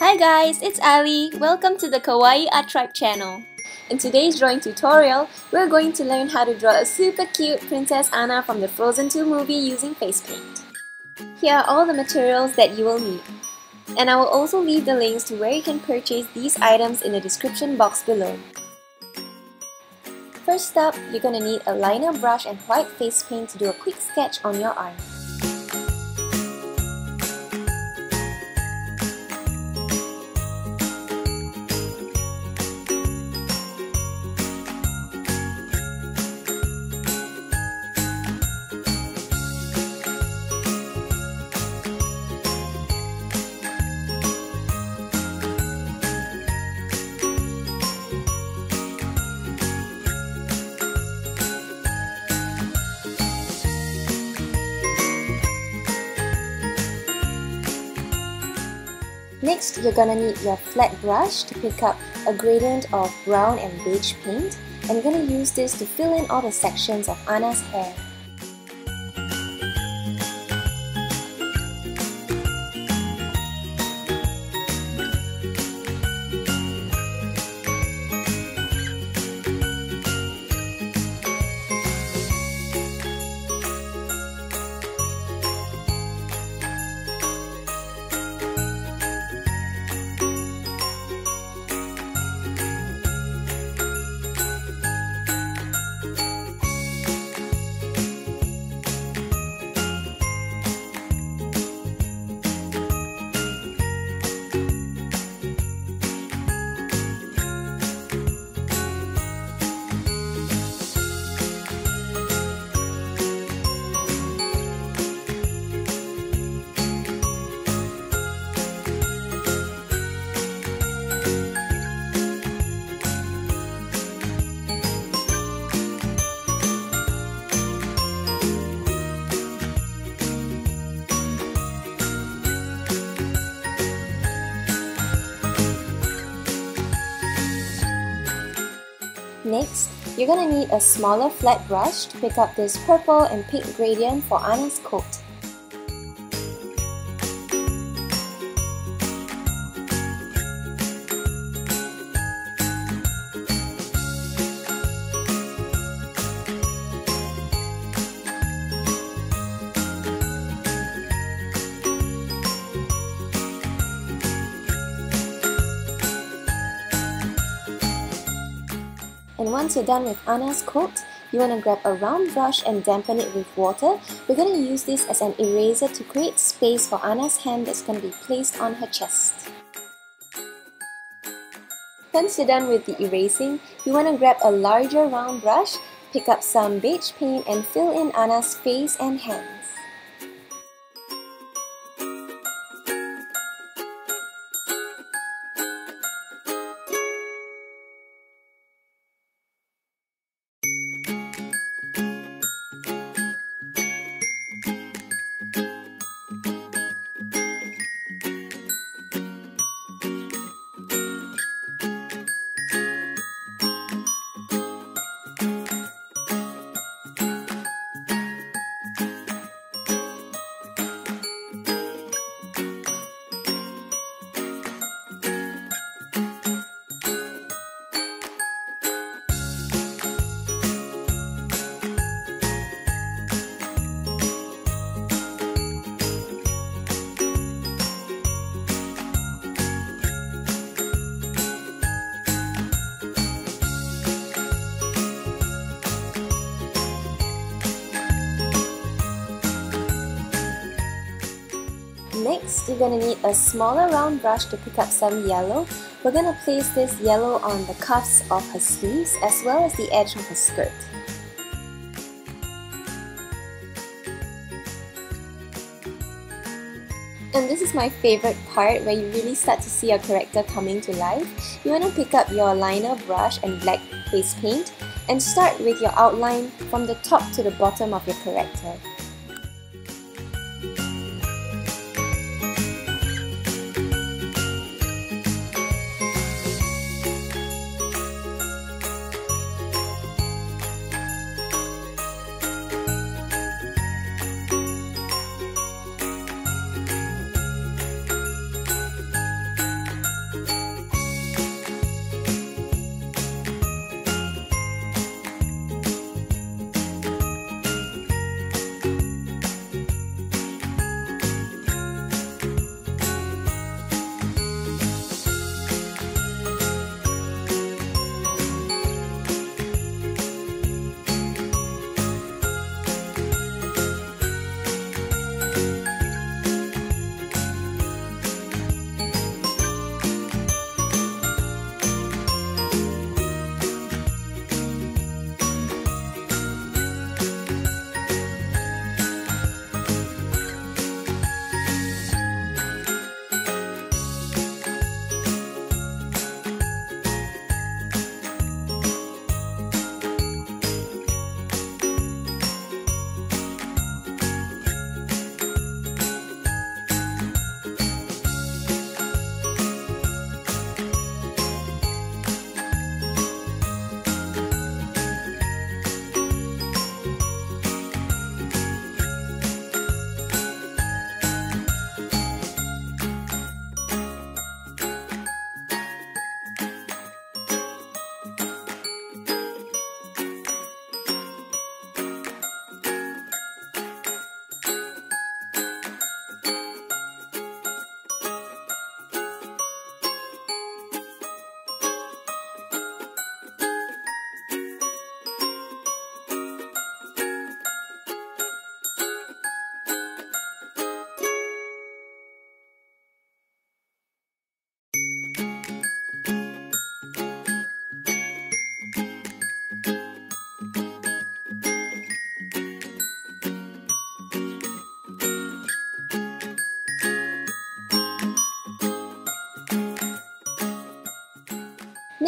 Hi guys, it's Ali. Welcome to the Kawaii Art Tribe channel. In today's drawing tutorial, we're going to learn how to draw a super cute Princess Anna from the Frozen 2 movie using face paint. Here are all the materials that you will need. And I will also leave the links to where you can purchase these items in the description box below. First up, you're gonna need a liner brush and white face paint to do a quick sketch on your arm. Next, you're gonna need your flat brush to pick up a gradient of brown and beige paint and you're gonna use this to fill in all the sections of Anna's hair. You're gonna need a smaller flat brush to pick up this purple and pink gradient for Anna's coat. Once you're done with Anna's coat, you want to grab a round brush and dampen it with water. We're going to use this as an eraser to create space for Anna's hand that's going to be placed on her chest. Once you're done with the erasing, you want to grab a larger round brush, pick up some beige paint and fill in Anna's face and hands. You're going to need a smaller round brush to pick up some yellow. We're going to place this yellow on the cuffs of her sleeves as well as the edge of her skirt. And this is my favorite part where you really start to see your character coming to life. You want to pick up your liner brush and black face paint and start with your outline from the top to the bottom of your character.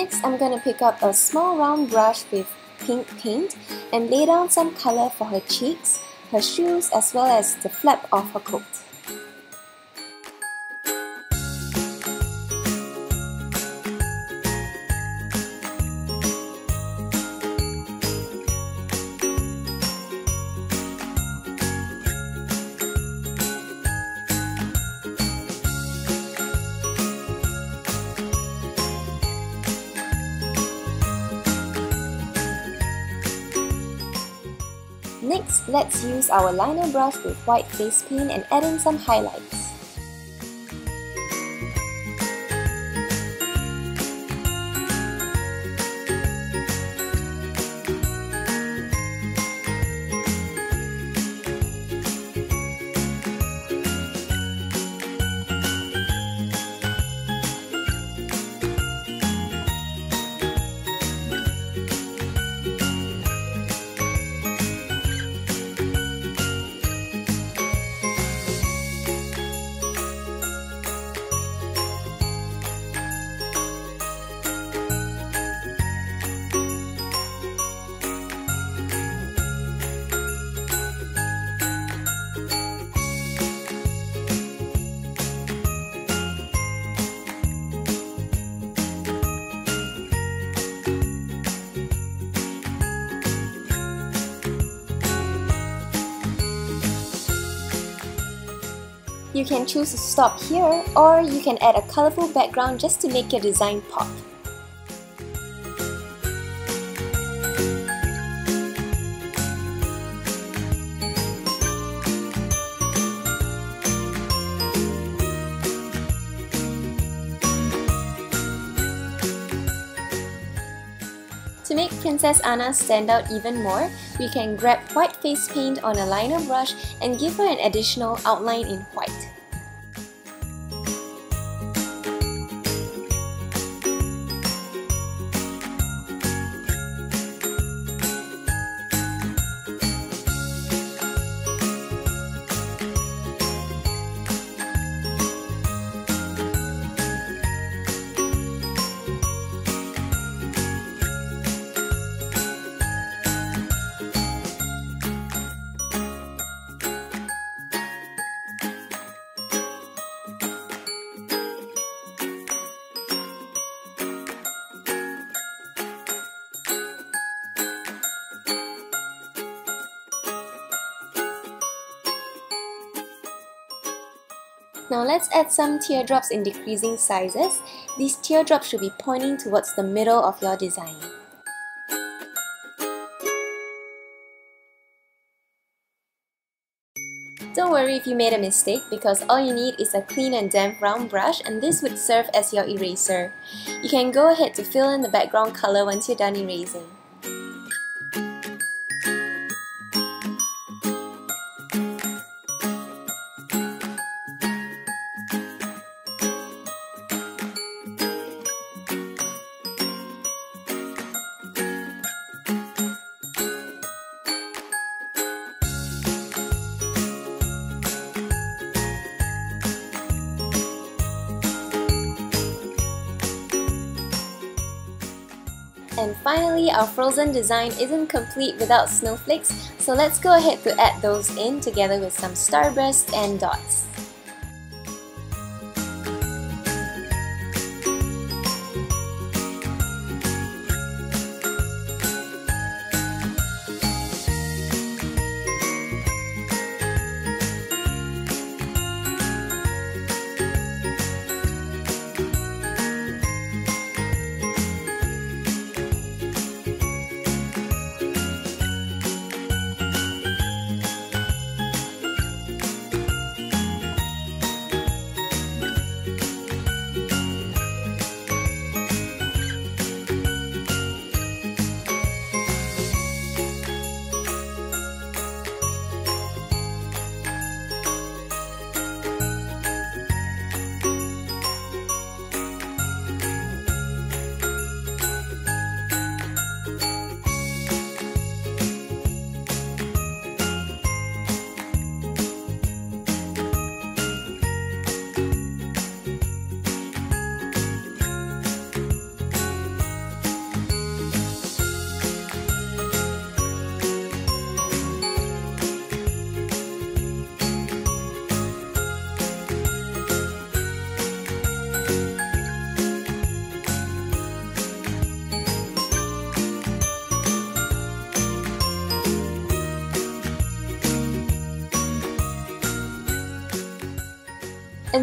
Next, I'm going to pick up a small round brush with pink paint and lay down some color for her cheeks, her shoes as well as the flap of her coat. Next, let's use our liner brush with white face paint and add in some highlights. You can choose to stop here or you can add a colorful background just to make your design pop. To make Princess Anna stand out even more, we can grab white face paint on a liner brush and give her an additional outline in white. Now let's add some teardrops in decreasing sizes. These teardrops should be pointing towards the middle of your design. Don't worry if you made a mistake because all you need is a clean and damp round brush and this would serve as your eraser. You can go ahead to fill in the background color once you're done erasing. Finally, our frozen design isn't complete without snowflakes, so let's go ahead to add those in together with some starbursts and dots.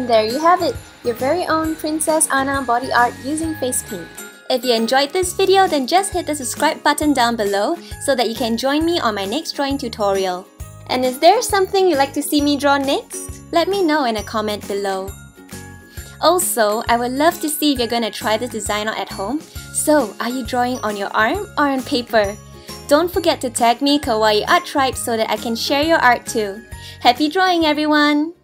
And there you have it, your very own Princess Anna body art using face paint. If you enjoyed this video, then just hit the subscribe button down below so that you can join me on my next drawing tutorial. And is there something you'd like to see me draw next? Let me know in a comment below. Also, I would love to see if you're gonna try this design out at home. So, are you drawing on your arm or on paper? Don't forget to tag me Kawaii Art Tribe so that I can share your art too. Happy drawing everyone!